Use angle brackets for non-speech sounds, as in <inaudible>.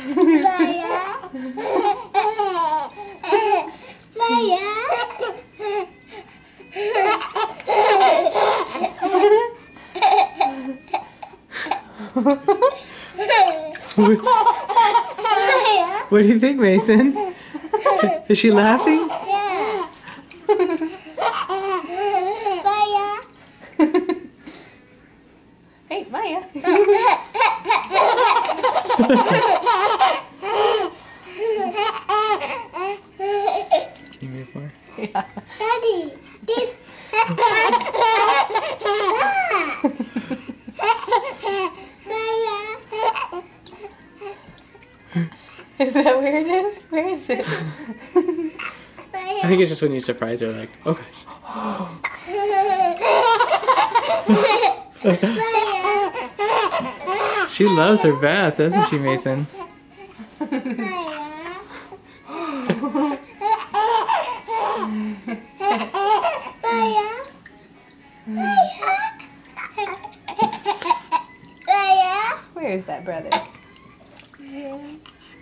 Maya. Maya. What, do you think, Mason? Is she laughing? Yeah. Maya. Hey, Maya. <laughs> more. Daddy, this. Maya. Is that where it is? Where is it? I think it's just when you surprise her, like, oh, okay. Maya. She loves her bath, doesn't she, Mason? Maya. Where is that brother? Maya. <laughs>